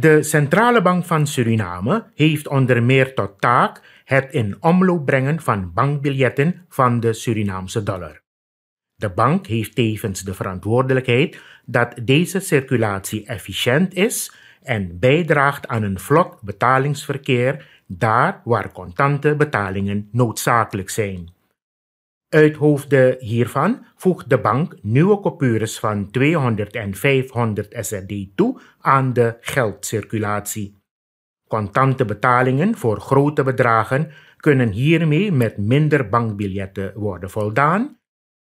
De Centrale Bank van Suriname heeft onder meer tot taak het in omloop brengen van bankbiljetten van de Surinaamse dollar. De bank heeft tevens de verantwoordelijkheid dat deze circulatie efficiënt is en bijdraagt aan een vlot betalingsverkeer daar waar contante betalingen noodzakelijk zijn. Uit hoofde hiervan voegt de bank nieuwe coupures van 200 en 500 SRD toe aan de geldcirculatie. Contante betalingen voor grote bedragen kunnen hiermee met minder bankbiljetten worden voldaan.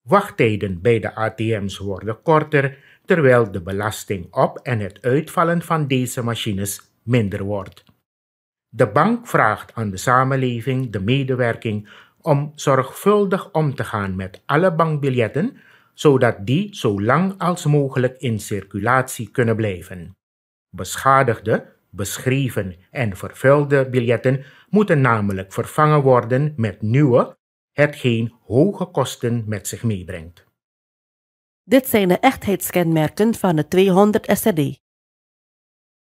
Wachttijden bij de ATM's worden korter, terwijl de belasting op en het uitvallen van deze machines minder wordt. De bank vraagt aan de samenleving de medewerking om zorgvuldig om te gaan met alle bankbiljetten, zodat die zo lang als mogelijk in circulatie kunnen blijven. Beschadigde, beschreven en vervuilde biljetten moeten namelijk vervangen worden met nieuwe, hetgeen hoge kosten met zich meebrengt. Dit zijn de echtheidskenmerken van de 200 SRD.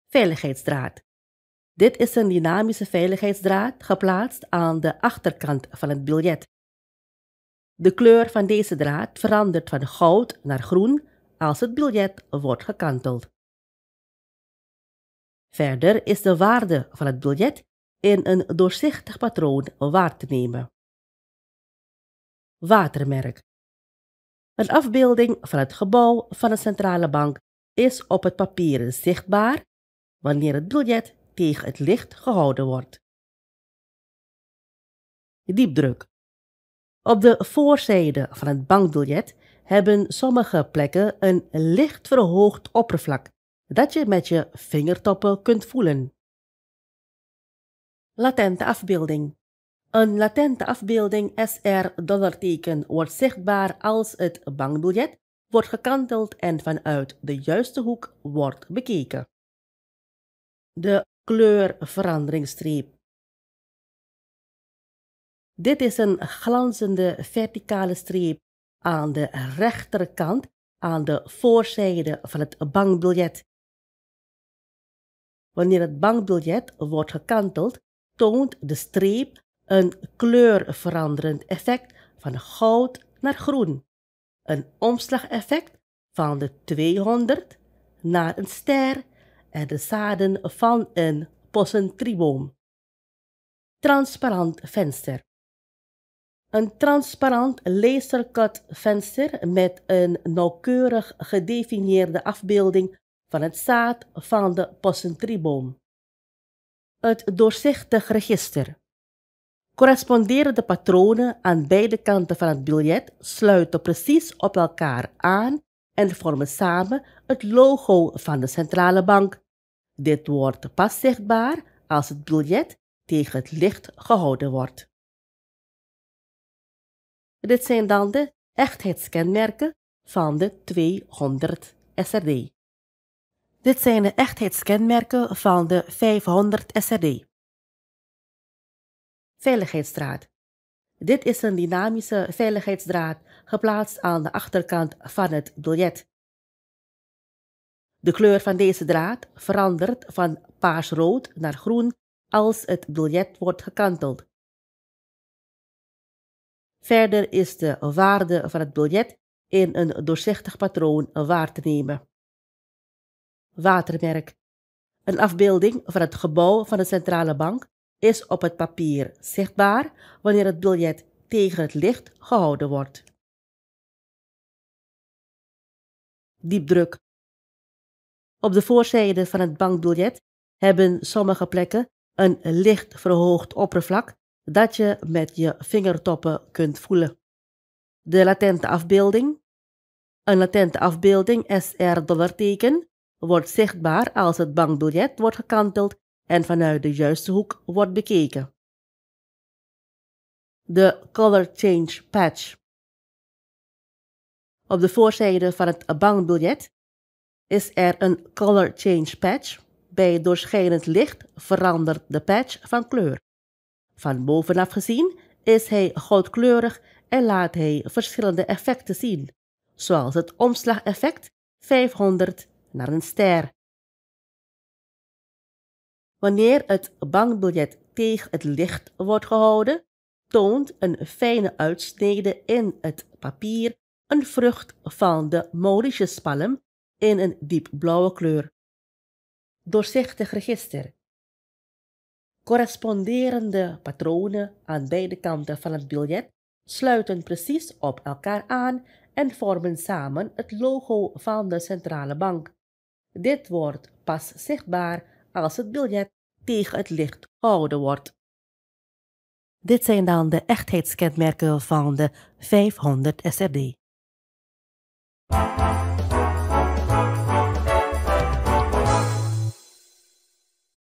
Veiligheidsdraad. Dit is een dynamische veiligheidsdraad geplaatst aan de achterkant van het biljet. De kleur van deze draad verandert van goud naar groen als het biljet wordt gekanteld. Verder is de waarde van het biljet in een doorzichtig patroon waar te nemen. Watermerk. Een afbeelding van het gebouw van de centrale bank is op het papier zichtbaar wanneer het biljet tegen het licht gehouden wordt. Diepdruk. Op de voorzijde van het bankbiljet hebben sommige plekken een licht verhoogd oppervlak dat je met je vingertoppen kunt voelen. Latente afbeelding. Een latente afbeelding SR-dollarteken wordt zichtbaar als het bankbiljet wordt gekanteld en vanuit de juiste hoek wordt bekeken. De kleurveranderingstreep. Dit is een glanzende verticale streep aan de rechterkant aan de voorzijde van het bankbiljet. Wanneer het bankbiljet wordt gekanteld, toont de streep een kleurveranderend effect van goud naar groen, een omslageffect van de 200 naar een ster en de zaden van een possentrieboom. Transparant venster. Een transparant lasercut venster met een nauwkeurig gedefinieerde afbeelding van het zaad van de possentrieboom. Het doorzichtig register. Corresponderende patronen aan beide kanten van het biljet sluiten precies op elkaar aan en vormen samen het logo van de centrale bank. Dit wordt pas zichtbaar als het biljet tegen het licht gehouden wordt. Dit zijn dan de echtheidskenmerken van de 200 SRD. Dit zijn de echtheidskenmerken van de 500 SRD. Veiligheidsdraad. Dit is een dynamische veiligheidsdraad geplaatst aan de achterkant van het biljet. De kleur van deze draad verandert van paarsrood naar groen als het biljet wordt gekanteld. Verder is de waarde van het biljet in een doorzichtig patroon waar te nemen. Watermerk. Een afbeelding van het gebouw van de centrale bank is op het papier zichtbaar wanneer het biljet tegen het licht gehouden wordt. Diepdruk. Op de voorzijde van het bankbiljet hebben sommige plekken een licht verhoogd oppervlak dat je met je vingertoppen kunt voelen. De latente afbeelding. Een latente afbeelding SR-dollarteken wordt zichtbaar als het bankbiljet wordt gekanteld en vanuit de juiste hoek wordt bekeken. De Color Change Patch. Op de voorzijde van het bankbiljet is er een Color Change Patch. Bij doorschijnend licht verandert de patch van kleur. Van bovenaf gezien is hij goudkleurig en laat hij verschillende effecten zien, zoals het omslageffect 500 naar een ster Wanneer het bankbiljet tegen het licht wordt gehouden, toont een fijne uitsnede in het papier een vrucht van de Mauritiuspalm in een diepblauwe kleur. Doorzichtig register. Corresponderende patronen aan beide kanten van het biljet sluiten precies op elkaar aan en vormen samen het logo van de centrale bank. Dit wordt pas zichtbaar als het biljet tegen het licht gehouden wordt. Dit zijn dan de echtheidskenmerken van de 500 SRD.